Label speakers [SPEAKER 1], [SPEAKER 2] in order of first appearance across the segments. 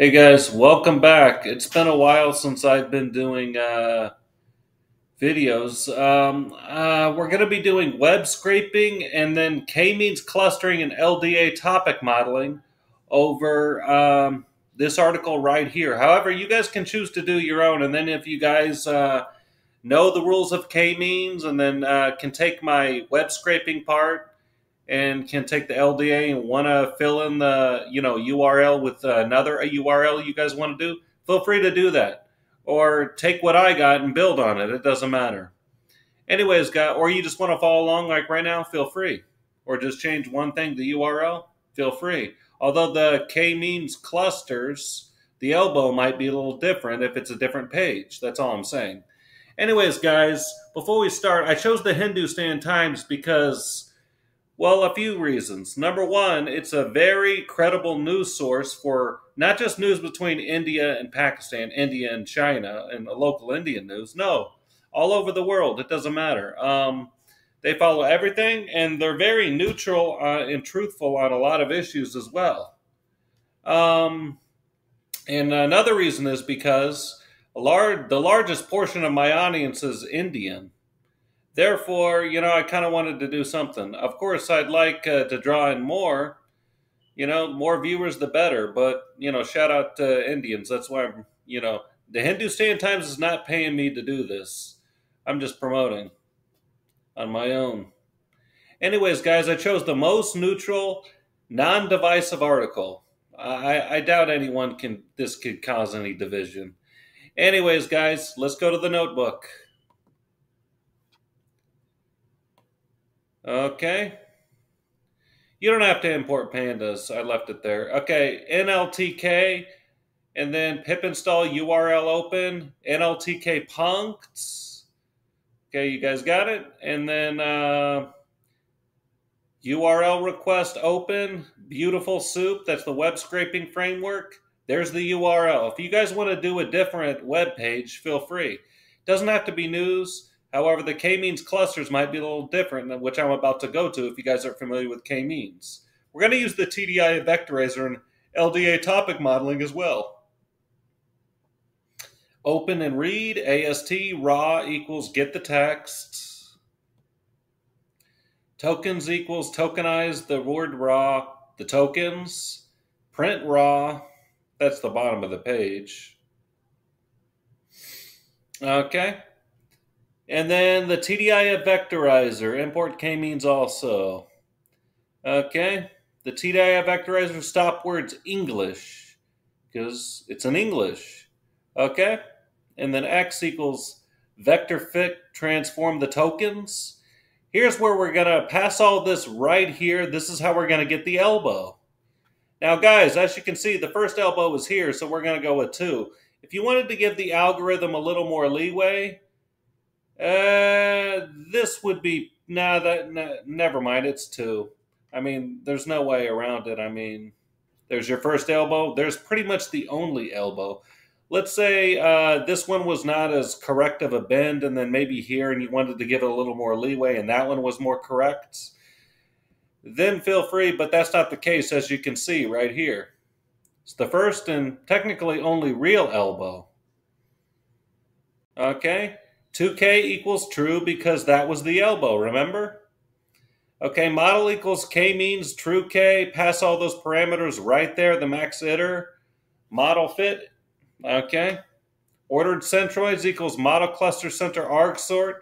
[SPEAKER 1] Hey guys, welcome back. It's been a while since I've been doing uh, videos. Um, uh, we're going to be doing web scraping and then k-means clustering and LDA topic modeling over um, this article right here. However, you guys can choose to do your own, and then if you guys uh, know the rules of k-means and then uh, can take my web scraping part and can take the LDA and want to fill in the you know URL with another URL you guys want to do, feel free to do that. Or take what I got and build on it. It doesn't matter. Anyways, guys, or you just want to follow along like right now, feel free. Or just change one thing, the URL, feel free. Although the k-means clusters, the elbow might be a little different if it's a different page. That's all I'm saying. Anyways, guys, before we start, I chose the Hindustan Times because well, a few reasons. Number one, it's a very credible news source for not just news between India and Pakistan, India and China, and local Indian news. No, all over the world. It doesn't matter. Um, they follow everything, and they're very neutral uh, and truthful on a lot of issues as well. Um, and another reason is because a large, the largest portion of my audience is Indian. Therefore, you know, I kind of wanted to do something. Of course, I'd like uh, to draw in more. You know, more viewers the better. But you know, shout out to Indians. That's why I'm. You know, the Hindustan Times is not paying me to do this. I'm just promoting on my own. Anyways, guys, I chose the most neutral, non-divisive article. I, I doubt anyone can. This could cause any division. Anyways, guys, let's go to the notebook. Okay. You don't have to import pandas. I left it there. Okay, NLTK, and then pip install URL open, NLTK puncts. Okay, you guys got it? And then uh, URL request open, beautiful soup. That's the web scraping framework. There's the URL. If you guys want to do a different web page, feel free. Doesn't have to be news. However, the k-means clusters might be a little different, than which I'm about to go to if you guys are familiar with k-means. We're going to use the TDI vectorizer and LDA topic modeling as well. Open and read, AST, raw equals get the text. Tokens equals tokenize the word raw, the tokens. Print raw, that's the bottom of the page. Okay. And then the TDI vectorizer, import k-means also. Okay, the TDI vectorizer stop words English, because it's in English. Okay, and then x equals vector fit transform the tokens. Here's where we're going to pass all this right here. This is how we're going to get the elbow. Now, guys, as you can see, the first elbow is here, so we're going to go with two. If you wanted to give the algorithm a little more leeway, uh, this would be nah. That nah, never mind. It's two. I mean, there's no way around it. I mean, there's your first elbow. There's pretty much the only elbow. Let's say uh, this one was not as correct of a bend, and then maybe here, and you wanted to give it a little more leeway, and that one was more correct. Then feel free, but that's not the case, as you can see right here. It's the first and technically only real elbow. Okay. 2k equals true because that was the elbow, remember? Okay, model equals k means true k. Pass all those parameters right there, the max iter. Model fit, okay. Ordered centroids equals model cluster center argsort.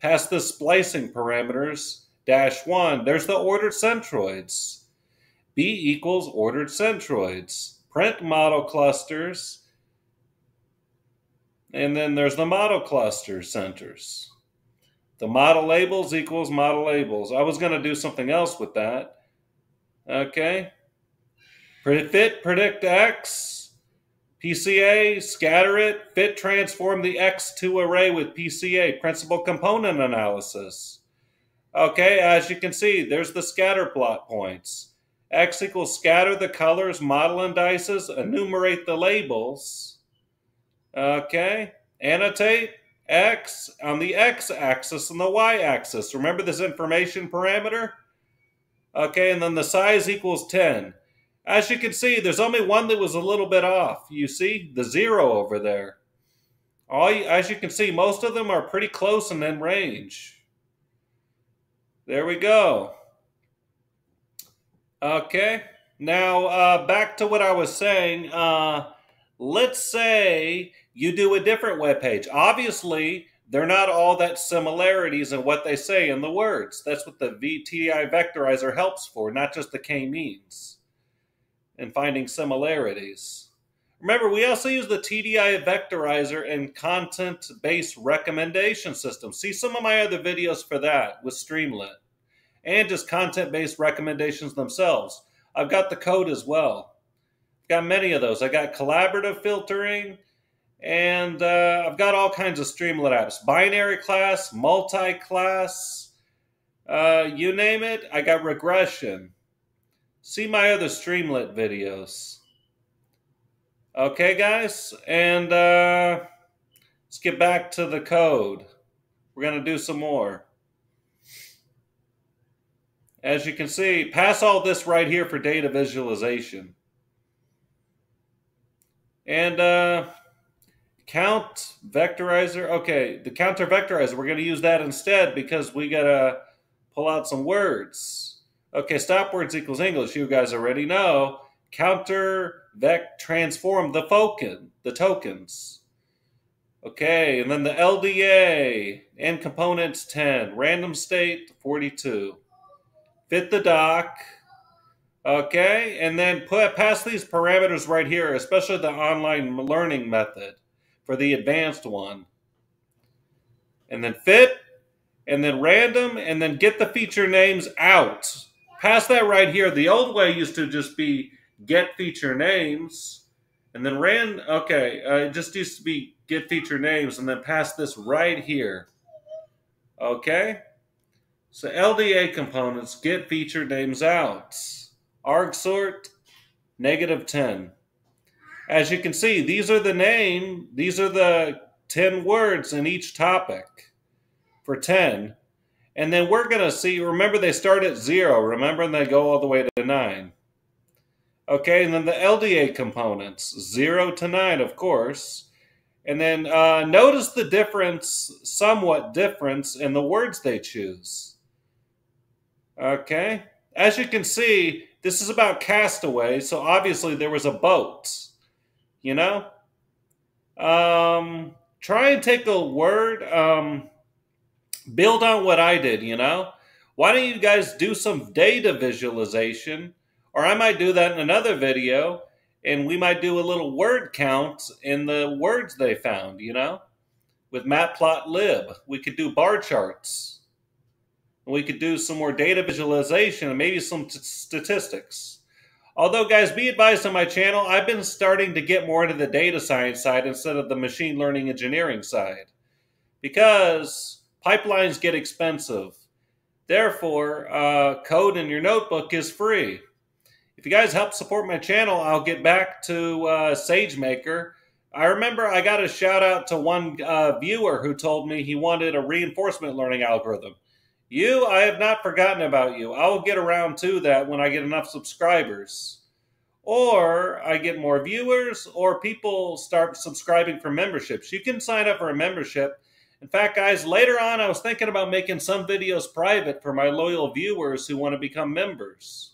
[SPEAKER 1] Pass the splicing parameters, dash 1. There's the ordered centroids. B equals ordered centroids. Print model clusters and then there's the model cluster centers. The model labels equals model labels. I was going to do something else with that. Okay. Fit, predict X, PCA, scatter it, fit, transform the X2 array with PCA, principal component analysis. Okay, as you can see, there's the scatter plot points. X equals scatter the colors, model indices, enumerate the labels. Okay, annotate x on the x-axis and the y-axis. Remember this information parameter? Okay, and then the size equals 10. As you can see, there's only one that was a little bit off. You see the zero over there. All you, as you can see, most of them are pretty close and in range. There we go. Okay. Now, uh, back to what I was saying. Uh, let's say you do a different web page. Obviously, they're not all that similarities in what they say in the words. That's what the VTDI vectorizer helps for, not just the k-means and finding similarities. Remember, we also use the TDI vectorizer in content-based recommendation systems. See some of my other videos for that with Streamlit. And just content-based recommendations themselves. I've got the code as well. I've got many of those. I got collaborative filtering, and uh, I've got all kinds of Streamlit apps. Binary class, multi-class, uh, you name it. I got regression. See my other Streamlit videos. Okay, guys? And uh, let's get back to the code. We're going to do some more. As you can see, pass all this right here for data visualization. And uh, count vectorizer. Okay, the counter vectorizer, we're going to use that instead because we got to pull out some words. Okay, stop words equals English. You guys already know. Counter vec transform the token, the tokens. Okay, and then the LDA and components 10, random state 42 fit the doc. Okay, and then put pass these parameters right here, especially the online learning method for the advanced one. And then fit, and then random, and then get the feature names out. Pass that right here. The old way used to just be get feature names, and then ran. Okay, uh, it just used to be get feature names, and then pass this right here. Okay. So LDA components get feature names out. argsort, negative 10. As you can see, these are the name, these are the 10 words in each topic for 10. And then we're going to see, remember they start at 0, remember, and they go all the way to 9. Okay, and then the LDA components, 0 to 9, of course. And then uh, notice the difference, somewhat difference, in the words they choose. Okay. As you can see, this is about Castaway, so obviously there was a boat. You know? Um, try and take a word, um, build on what I did, you know? Why don't you guys do some data visualization? Or I might do that in another video, and we might do a little word count in the words they found, you know? With matplotlib, we could do bar charts we could do some more data visualization and maybe some statistics. Although, guys, be advised on my channel, I've been starting to get more into the data science side instead of the machine learning engineering side because pipelines get expensive. Therefore, uh, code in your notebook is free. If you guys help support my channel, I'll get back to uh, SageMaker. I remember I got a shout out to one uh, viewer who told me he wanted a reinforcement learning algorithm. You, I have not forgotten about you. I will get around to that when I get enough subscribers. Or I get more viewers, or people start subscribing for memberships. You can sign up for a membership. In fact, guys, later on, I was thinking about making some videos private for my loyal viewers who want to become members.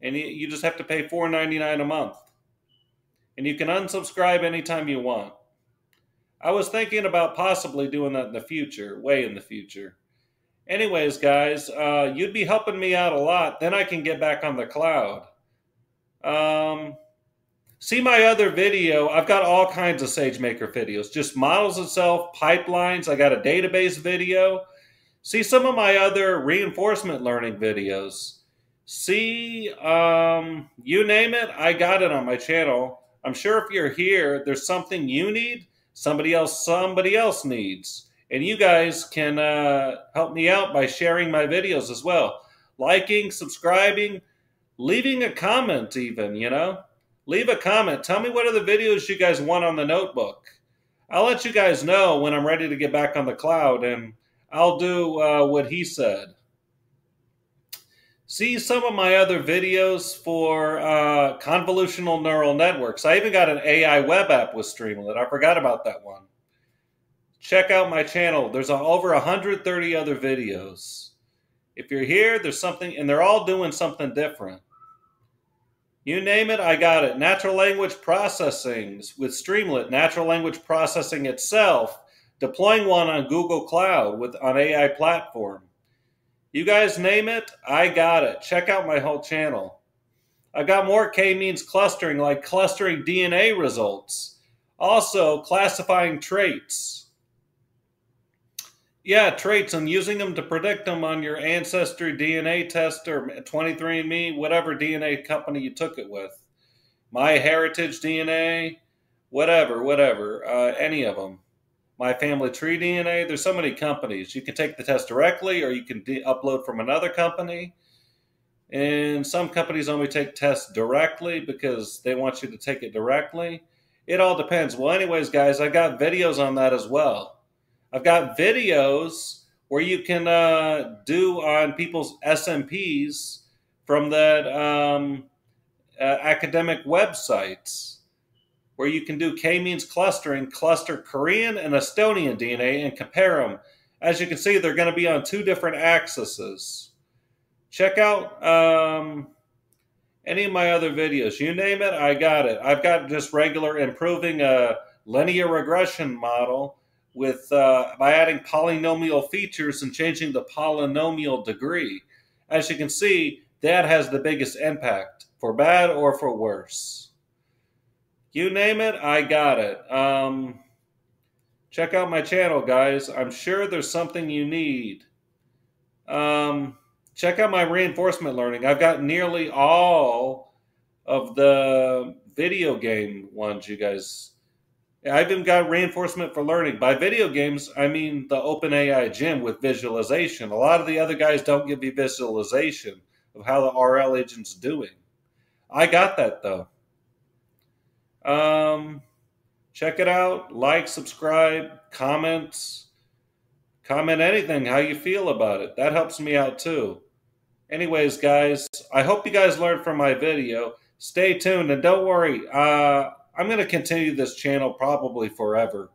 [SPEAKER 1] And you just have to pay $4.99 a month. And you can unsubscribe anytime you want. I was thinking about possibly doing that in the future, way in the future. Anyways, guys, uh, you'd be helping me out a lot. Then I can get back on the cloud. Um, see my other video. I've got all kinds of SageMaker videos, just models itself, pipelines. I got a database video. See some of my other reinforcement learning videos. See, um, you name it, I got it on my channel. I'm sure if you're here, there's something you need, somebody else, somebody else needs. And you guys can uh, help me out by sharing my videos as well. Liking, subscribing, leaving a comment, even, you know? Leave a comment. Tell me what are the videos you guys want on the notebook. I'll let you guys know when I'm ready to get back on the cloud, and I'll do uh, what he said. see some of my other videos for uh, convolutional neural networks. I even got an AI web app with Streamlit. I forgot about that one. Check out my channel. There's over 130 other videos. If you're here, there's something, and they're all doing something different. You name it, I got it. Natural language processing with Streamlit, natural language processing itself, deploying one on Google Cloud with on AI platform. You guys name it, I got it. Check out my whole channel. I got more k-means clustering, like clustering DNA results. Also, classifying traits. Yeah, traits and using them to predict them on your ancestry DNA test or 23andMe, whatever DNA company you took it with. MyHeritage DNA, whatever, whatever, uh, any of them. My Family Tree DNA. There's so many companies. You can take the test directly, or you can de- upload from another company. And some companies only take tests directly because they want you to take it directly. It all depends. Well, anyways, guys, I got videos on that as well. I've got videos where you can uh, do on people's SNPs from that um, uh, academic websites where you can do k-means clustering, cluster Korean and Estonian DNA and compare them. As you can see, they're going to be on two different axes. Check out um, any of my other videos. You name it, I got it. I've got just regular improving a linear regression model with uh, by adding polynomial features and changing the polynomial degree. As you can see, that has the biggest impact, for bad or for worse. You name it, I got it. Um, check out my channel, guys. I'm sure there's something you need. Um, check out my reinforcement learning. I've got nearly all of the video game ones you guys I've even got reinforcement for learning. By video games, I mean the OpenAI gym with visualization. A lot of the other guys don't give you visualization of how the RL agent's doing. I got that though. Um, check it out. Like, subscribe, comments, comment anything, how you feel about it. That helps me out too. Anyways, guys, I hope you guys learned from my video. Stay tuned and don't worry. Uh, I'm going to continue this channel probably forever,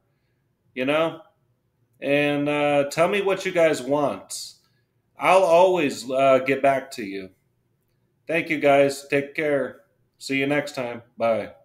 [SPEAKER 1] you know? And uh, tell me what you guys want. I'll always uh, get back to you. Thank you, guys. Take care. See you next time. Bye.